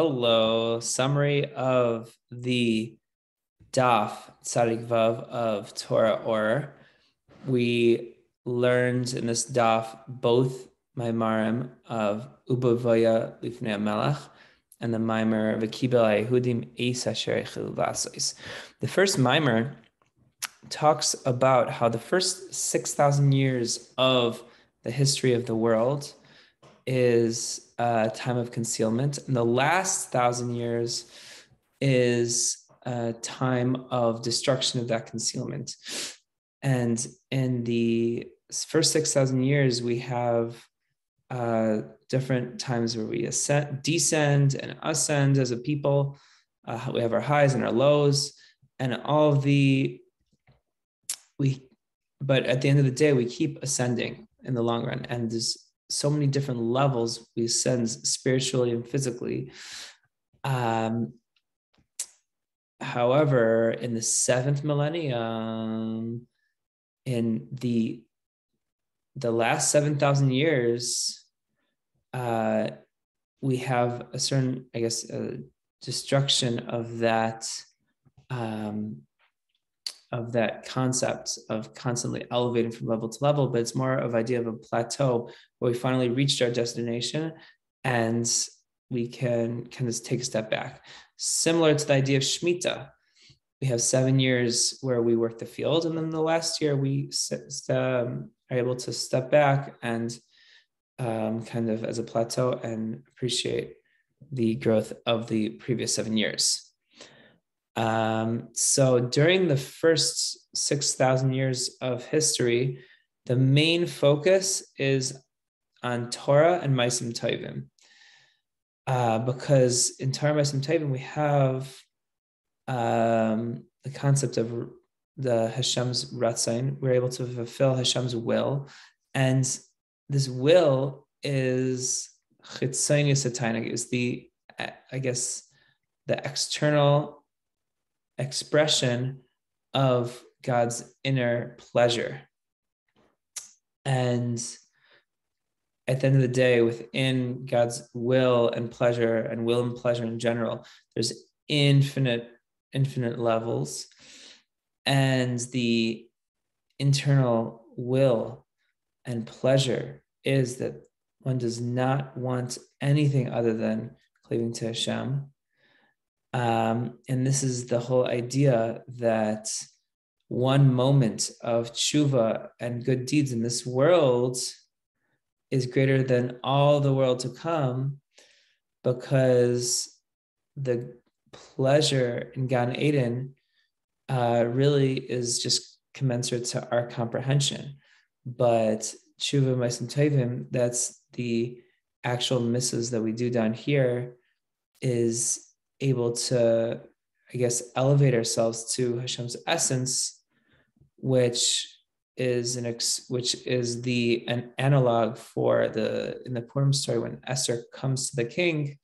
Hello. Summary of the Daf Tzadik Vav of Torah Ohr. We learned in this Daf both Maimarim of Ubavaya Lifnei Melech and the Maimer V'kibel Yehudim Eis Asher The first Maimer talks about how the first 6,000 years of the history of the world is a time of concealment, and the last thousand years is a time of destruction of that concealment. And in the first 6,000 years, we have uh, different times where we ascend, descend and ascend as a people. Uh, we have our highs and our lows, and all the we. But at the end of the day, we keep ascending in the long run, and there's so many different levels we ascend spiritually and physically. Um, however, in the seventh millennium, in the the last seven thousand years, uh, we have a certain, I guess, uh, destruction of that um, of that concept of constantly elevating from level to level, but it's more of idea of a plateau where we finally reached our destination and we can kind of take a step back. Similar to the idea of Shemitah. We have seven years where we work the field, and then the last year we um, are able to step back and um, kind of as a plateau and appreciate the growth of the previous seven years. Um, so during the first 6,000 years of history, the main focus is on Torah and Maisim Tovim. Uh, because in Torah Maisim Tovim, we have um, the concept of the Hashem's Ratzain. We're able to fulfill Hashem's will. And this will is Chitzonius is the, I guess, the external expression of God's inner pleasure. And at the end of the day, within God's will and pleasure and will and pleasure in general, there's infinite, infinite levels. And the internal will and pleasure is that one does not want anything other than cleaving to Hashem um, and this is the whole idea that one moment of tshuva and good deeds in this world is greater than all the world to come because the pleasure in Gan Eden uh, really is just commensurate to our comprehension. But tshuva ma'asim tovim, that's the actual misses that we do down here, is able to, I guess, elevate ourselves to Hashem's essence, which is an ex, which is the an analog for the in the Purim story when Esther comes to the king.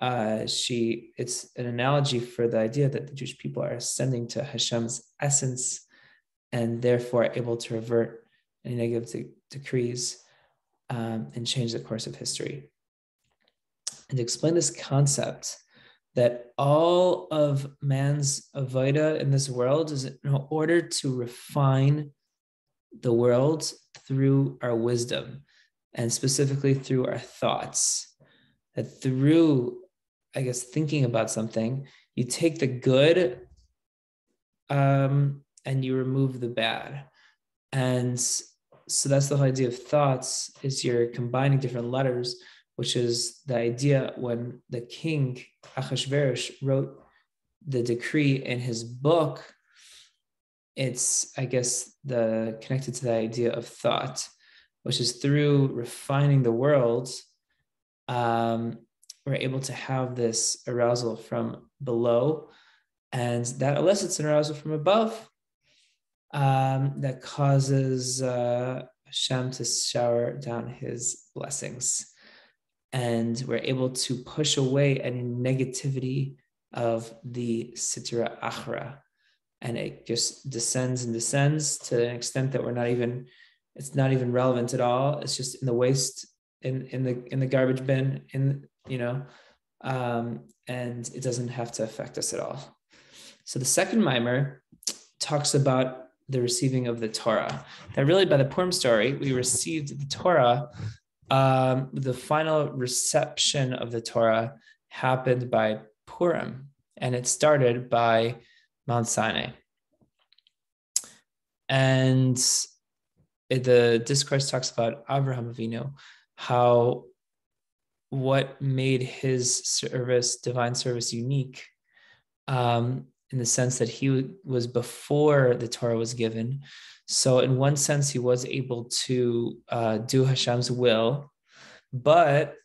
Uh, she it's an analogy for the idea that the Jewish people are ascending to Hashem's essence, and therefore able to revert any negative de- decrees um, and change the course of history. And to explain this concept, that all of man's avoda in this world is in order to refine the world through our wisdom and specifically through our thoughts. That through, I guess, thinking about something, you take the good um, and you remove the bad. And so that's the whole idea of thoughts is you're combining different letters which is the idea when the king Achashverosh wrote the decree in his book. It's, I guess, the connected to the idea of thought, which is through refining the world, um, we're able to have this arousal from below, and that elicits an arousal from above um, that causes uh, Hashem to shower down his blessings and we're able to push away any negativity of the sitra achra and it just descends and descends to an extent that we're not even it's not even relevant at all it's just in the waste in in the in the garbage bin in you know um, and it doesn't have to affect us at all. So the second mimer talks about the receiving of the Torah. That really, by the Purim story, we received the Torah. Um, the final reception of the Torah happened by Purim, and it started by Mount Sinai. And the discourse talks about Abraham Avinu, how what made his service, divine service, unique, um, in the sense that he was before the Torah was given. So, in one sense, he was able to uh, do Hashem's will, but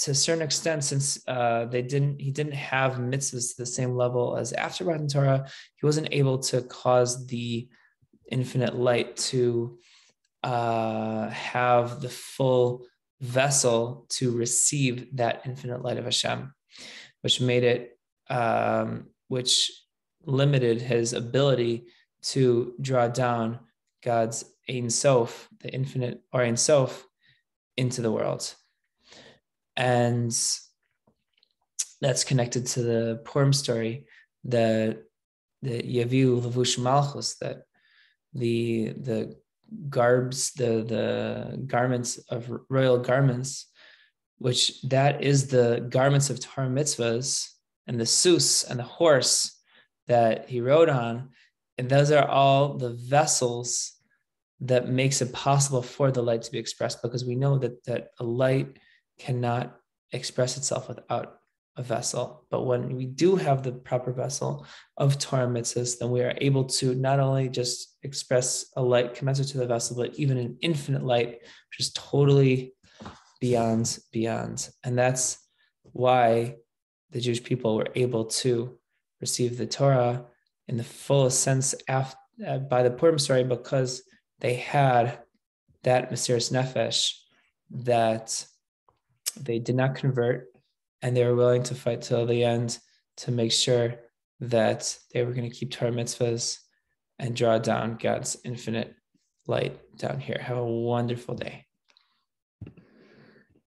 to a certain extent, since uh, they didn't, he didn't have mitzvahs to the same level as after Matan Torah, he wasn't able to cause the infinite light to uh, have the full vessel to receive that infinite light of Hashem, which made it, um, which limited his ability to draw down God's Ein Sof, the infinite or Ein Sof, into the world. And that's connected to the Purim story, the the Yaviu Lavush Malchus, that the the garbs, the the garments of royal garments, which that is the garments of Torah mitzvahs, and the sus and the horse that he rode on, and those are all the vessels that makes it possible for the light to be expressed because we know that that a light cannot express itself without a vessel. But when we do have the proper vessel of Torah mitzvahs, then we are able to not only just express a light commensurate to the vessel, but even an infinite light, which is totally beyond, beyond. And that's why the Jewish people were able to receive the Torah in the fullest sense after, uh, by the Purim story because they had that Mesiras Nefesh that they did not convert and they were willing to fight till the end to make sure that they were going to keep Torah mitzvahs and draw down God's infinite light down here. Have a wonderful day.